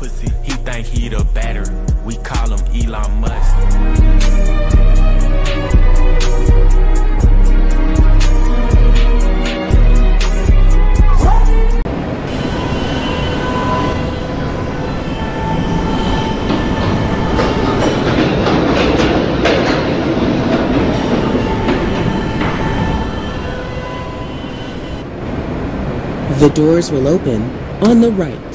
pussy. He think he the batter. We call him Elon Musk. The doors will open on the right.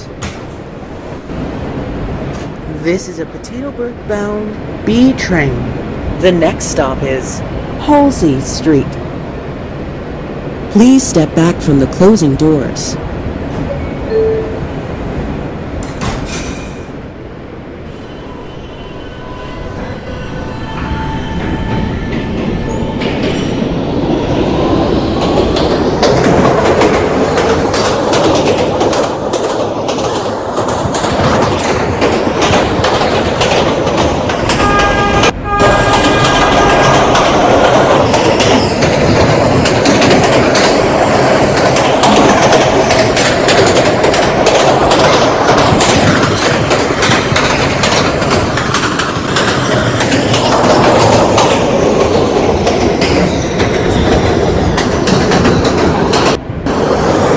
This is a Potatoburg bound B train. The next stop is Halsey Street. Please step back from the closing doors.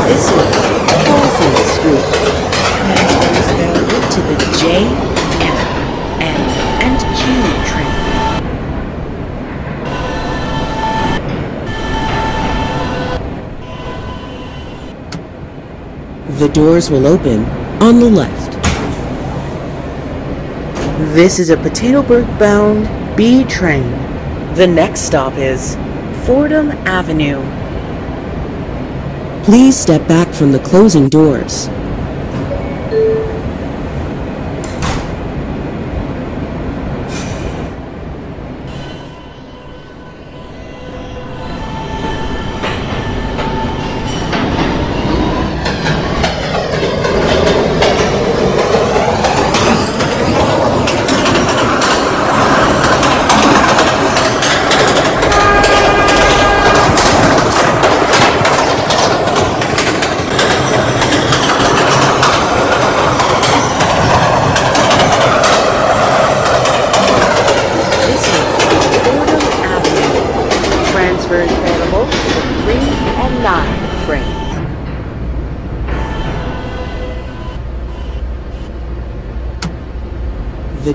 This is Halsey Street. Transfers available to the J, M, and Q train. The doors will open on the left. This is a Potatoburg bound B train. The next stop is Fordham Avenue. Please step back from the closing doors.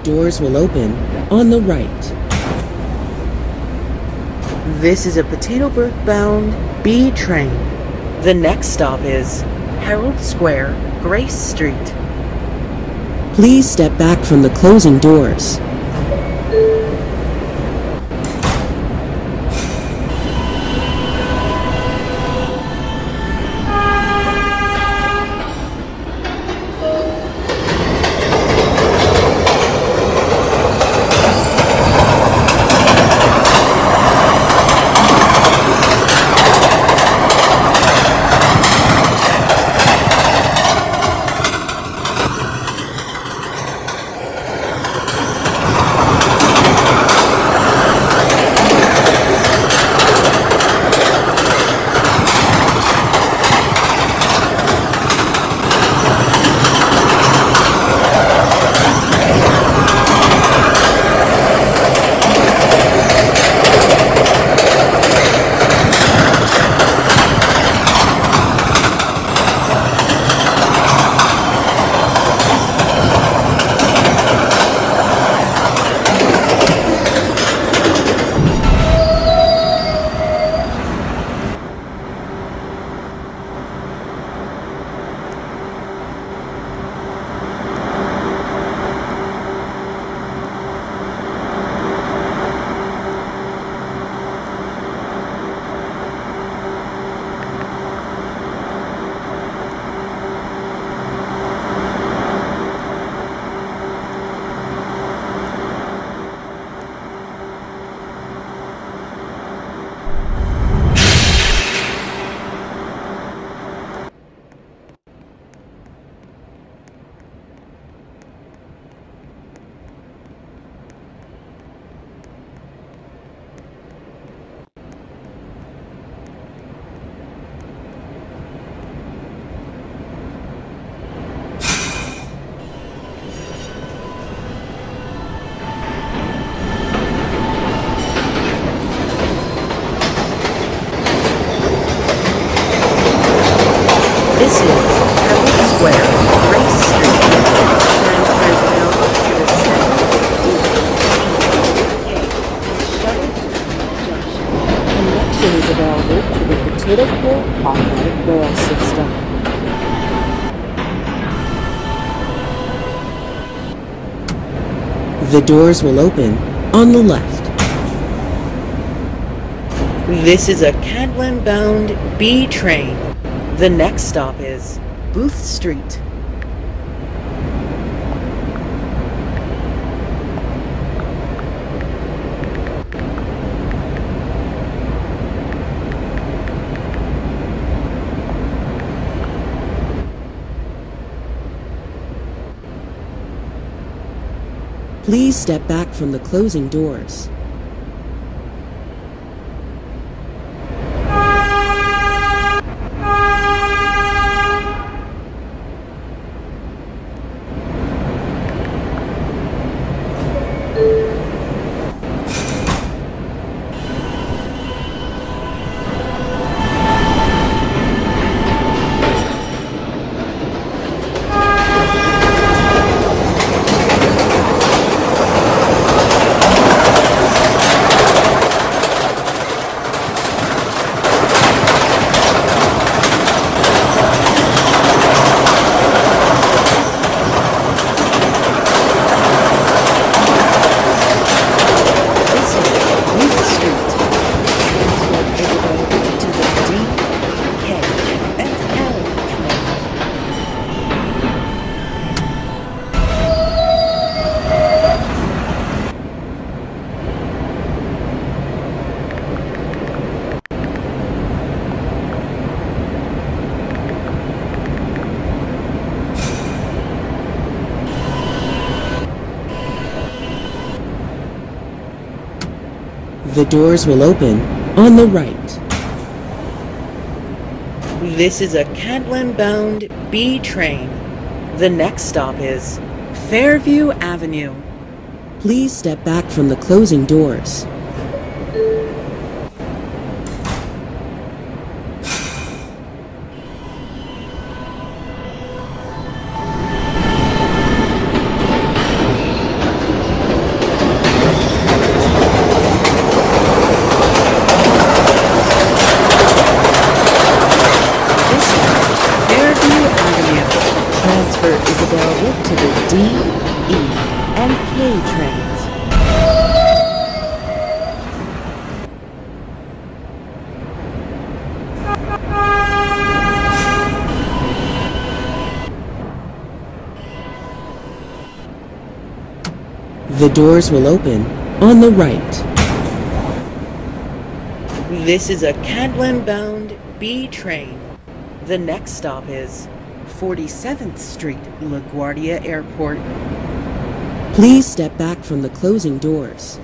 Doors will open on the right. This is a Potatoburg bound B train. The next stop is Herald Square, Grace Street. Please step back from the closing doors. Ontario Magnetic Rail System. The doors will open on the left. This is a Cadland bound B train. The next stop is Booth Street. Please step back from the closing doors. This is Booth Street. Transport is available to the D, K, and L train. The doors will open on the right. This is a Cadland bound B train. The next stop is Fairview Avenue. Please step back from the closing doors. This is Fairview Avenue. Transfer is available to the D, E, and K trains. The doors will open on the right. This is a Cadland bound B train. The next stop is 47th Street, LaGuardia Airport. Please step back from the closing doors.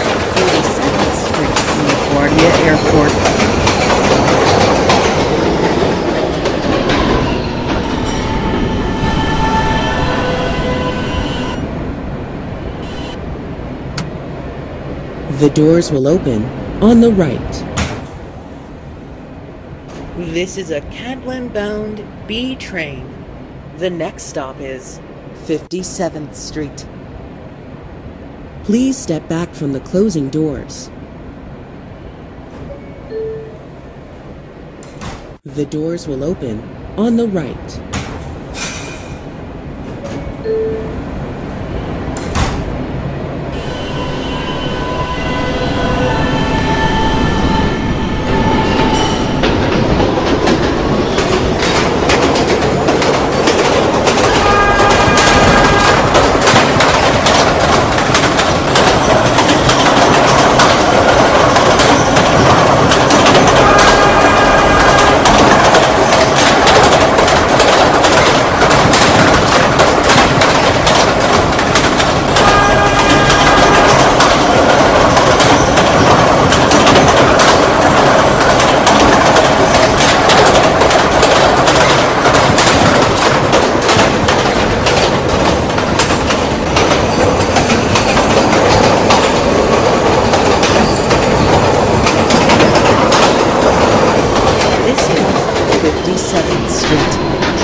This is 47th Street, LaGuardia Airport. The doors will open on the right. This is a Cadland bound B train. The next stop is 57th Street. Please step back from the closing doors. The doors will open on the right.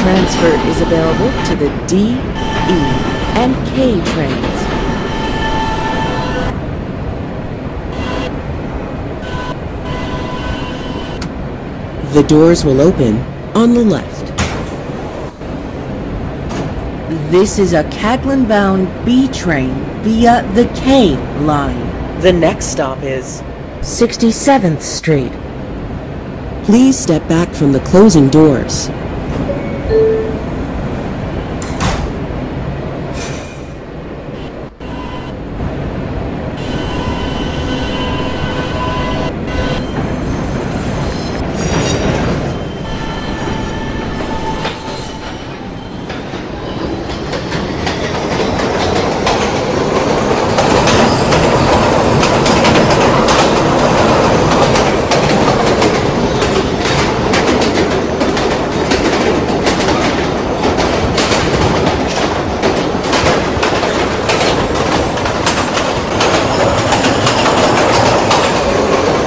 transfer is available to the D, E, and K trains. The doors will open on the left. This is a Catlin-bound B train via the K line. The next stop is 67th Street. Please step back from the closing doors.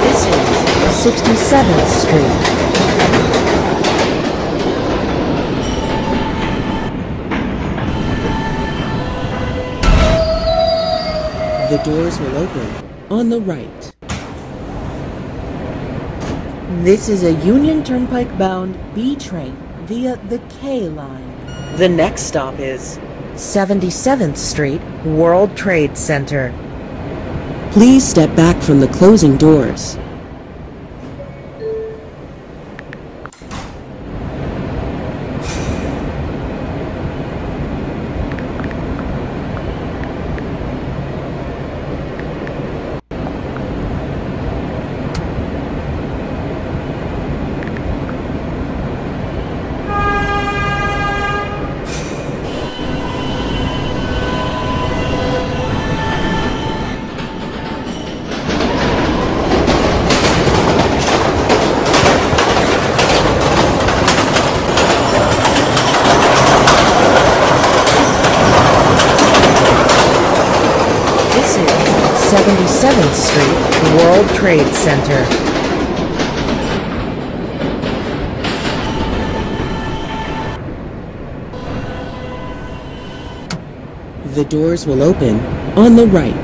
This is 67th Street. The doors will open on the right. This is a Union Turnpike bound B train via the K line. The next stop is 77th Street, World Trade Center. Please step back from the closing doors. This is 77th Street, World Trade Center. The doors will open on the right.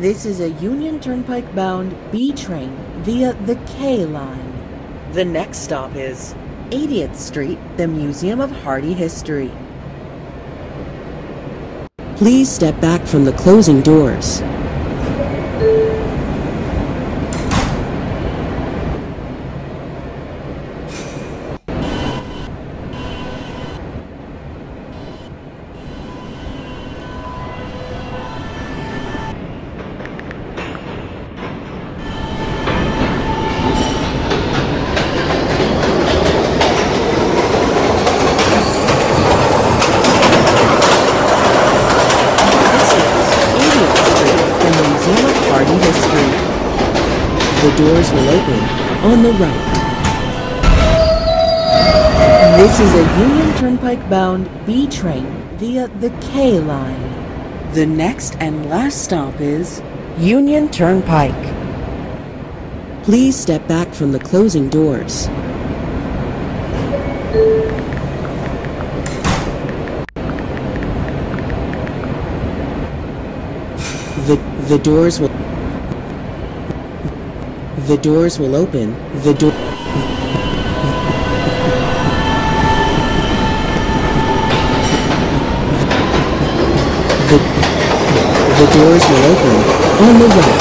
This is a Union Turnpike bound B train via the K line. The next stop is 80th Street, the Museum of Hardy History. Please step back from the closing doors. This is 80th Street, the Museum of Hardy History. The doors will open on the right. This is a Union Turnpike bound B train via the K line. The next and last stop is Union Turnpike. Please step back from the closing doors. The, the doors will the doors will open. The door the, the doors will open on the right.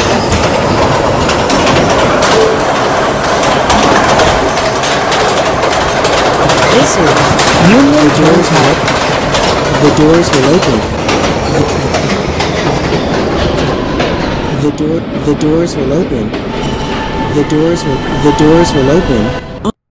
This is Union The doors will Turnpike. The doors will open. The door the doors will open. The doors will the doors will open